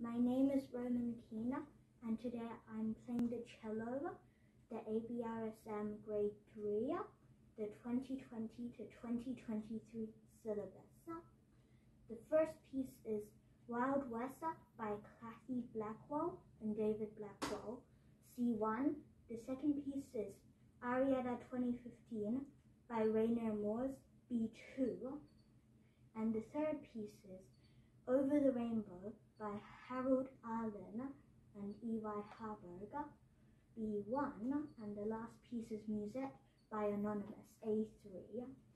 My name is Roman Keena and today I'm playing the cello, the ABRSM grade 3, the 2020 to 2023 syllabus. The first piece is Wild West by Kathy Blackwell and David Blackwell, C1. The second piece is Arietta 2015 by Rainier Moores, B2. And the third piece is Over the Rainbow by Harold Arlen and Eli Harburg, B1. And the last piece is Music by Anonymous, A3.